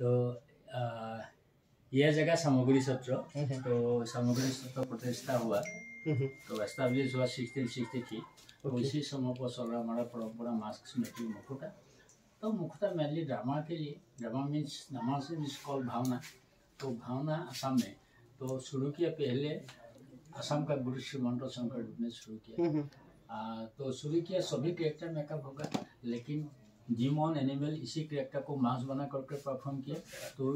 तो आ, यह जगह सामग्री सत्र तो सामग्री सत्र प्रतिष्ठा हुआ। तो एस्टाब्लिश हुआ सिक्सटीन सिक्सटी थ्री तो. इसी समय पर चल रहा हमारा परम्परा मास्क स्मृति मुखुटा तो मुखुटा मेनली ड्रामा के लिए ड्रामा मीन्स ड्रामा से मीन्स कॉल भावना। तो भावना असम में तो शुरू किया पहले असम का गुरु श्रीमंत शंकर ने शुरू किया। आ, तो शुरू किया सभी कैरेक्टर मेकअप होगा लेकिन जिमोन एनिमल इसी कैरेक्टर को मास्क बना करके परफॉर्म किया। तो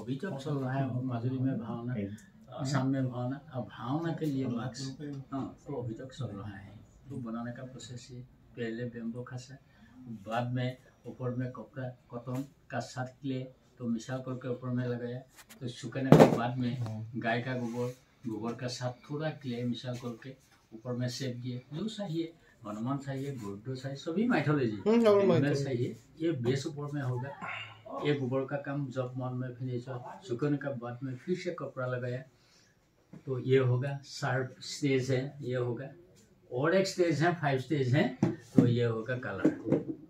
अभी तक चल रहा है माधुरी में भावना असम में भावना अब भावना के लिए मास्क हाँ तो अभी तक चल रहा है। तो बनाने का प्रोसेस है पहले बेम्बो खासा बाद में ऊपर में कपड़ा कॉटन का साथ क्ले तो मिसाल करके ऊपर में लगाया तो सुखाने के बाद में गाय का गोबर गोबर का साथ थोड़ा क्ले मिसाल करके ऊपर में सेप दिए जो चाहिए हनुमान चाहिए गुड्डो चाहिए सभी माइथोलॉजी हम्म। चाहिए ये बेस ऊपर में होगा। ये गोबर का काम जब मन में फिनिश हो सुखाने के बाद में फिर से कपड़ा लगाया। तो ये होगा शार्प स्टेज है ये होगा। और एक स्टेज है फाइव स्टेज है तो ये होगा कलर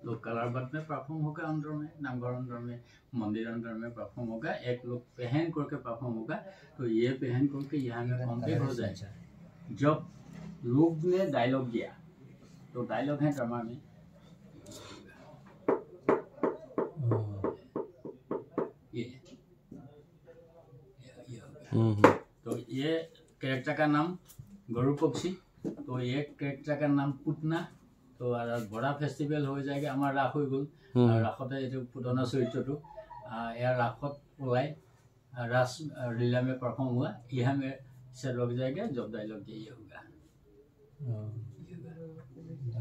तो कलर बाद में परफॉर्म होगा अंदर में नामघर अंदर में मंदिर अंदर में परफॉर्म होगा। एक लोग पहन करके परफॉर्म होगा। तो ये पहन करके यहाँ में कॉम्प्लीट हो जाएगा। जब लोग ने डायलॉग दिया तो डायलॉग है ड्रामा में ये ये- ये होगा तो ये कैरेक्टर का नाम गरुड़ पक्षी तो ये कैरेक्टर का नाम পুতনা তো আৰু বৰা ফেষ্টিভেল হৈ যায়গৈ আমাৰ ৰাস হৈ গ'ল আৰু ৰাসতে এইটো পুতনা চৰিত্ৰটো আহ, ইয়াৰ ৰাসত ওলাই আহ, रास अह, लीला में परफॉर्म हुआ यह में से लग जाएगा जब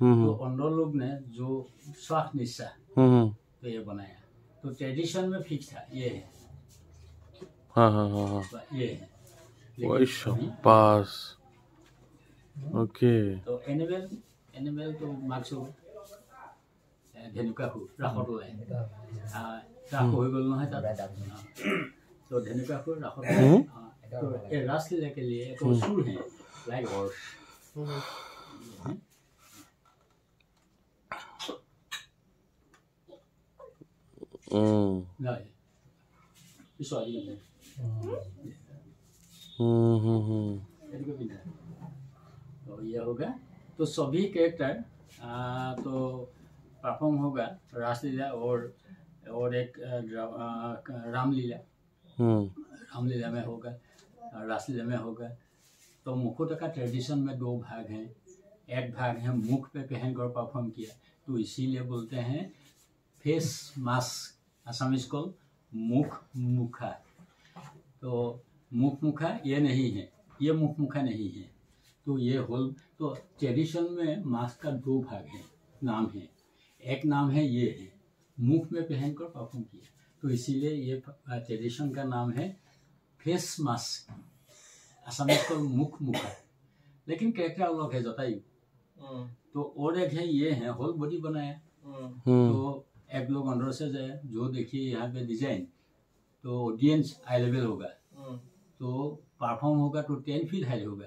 तो হুম अंदर लोग ने जो स्वास्थ्य निशा হুম হুম तो ये बनाया तो ट्रेडिशन में फिक्स था ये है হ্যাঁ হ্যাঁ হ্যাঁ হ্যাঁ ये है लेकिन পয়সা नहीं, পাস ওকে তো এনিমেল এনিমেল তো মাৰ্কছ ধেনুকা সু ৰাসত ওলাই আহ, ৰাস হৈ গ'ল নহয় তাত আহ, তো ধেনুকা সু ৰাসত ওলাই। হুম। আহ, তো এই ৰাসলীলা के Mm. तो ये होगा। तो सभी कैरेक्टर तो परफॉर्म होगा रासलीला और और एक रामलीला। hmm. रामलीला में होगा रासलीला में होगा। तो मुकुट का ट्रेडिशन में दो भाग हैं। एक भाग है मुख पे पहनकर परफॉर्म किया। तो इसीलिए बोलते हैं फेस मास्क असमीज को मुख मुखा तो मुख मुखा ये नहीं है ये मुख मुखा नहीं है। तो ये होल तो ट्रेडिशन में मास्क का दो भाग है नाम है। एक नाम है ये है मुख में पहनकर परफॉर्म किया। तो इसीलिए ये ट्रेडिशन का नाम है फेस मास्क असमीज को मुख मुखा लेकिन कैरेक्टर अलग है जतायु तो और एक है ये है होल बॉडी बनाया। तो एक लोग अंडर से जाए जो देखिए यहाँ पे डिज़ाइन तो ऑडियंस हाई लेवल होगा। तो परफॉर्म होगा तो टेन फीट हाई होगा।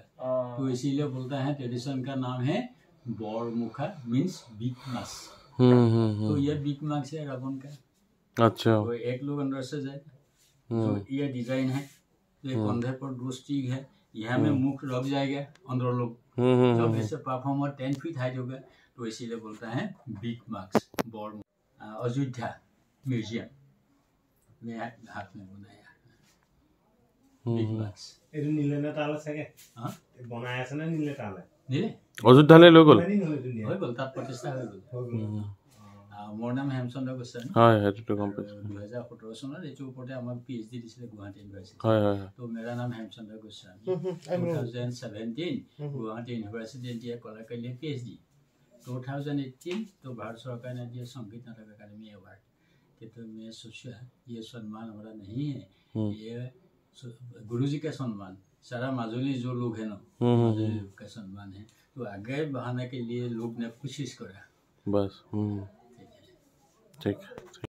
तो इसीलिए बोलता है ट्रेडिशन का नाम है बड़ मुखा मीन्स बिग मास तो ये बिग मास है रावण का। अच्छा। तो एक लोग अंदर से जाए तो ये डिज़ाइन है। तो कंधे हम्म। पर दो स्टीक है। यहाँ में हम्म। मुख रख जाएगा अंदर लोग। हम्म, जब ऐसे परफॉर्मर टेन फीट हाइट होगा तो इसीलिए बोलता है बिग मार्क्स बॉर्ड अयोध्या बनाया অযোধ্যা লৈ গ'ল মোৰ নাম হেমচন্দ্ৰ গোস্বামী দুহেজাৰ সোতৰ চনত এইটোৰ ওপৰতে পি এইচ ডি দিছিলে গুৱাহাটী ইউনিভাৰ্চিটি মেৰা নাম Hemchandra Goswami two thousand seventeen Guwahati university এতিয়া পি এইচ ডি तो 2018 तो भारत सरकार ने दिया संगीत नाटक अकादमी अवार्ड कि तो मैं सोचा ये सम्मान हमारा नहीं है हम्म। ये गुरु जी का सम्मान सारा माजुली जो लोग है ना हम्म, हम्म, माजुली का सम्मान है। तो आगे बढ़ाने के लिए लोग ने कोशिश करा। बस ठीक ठीक।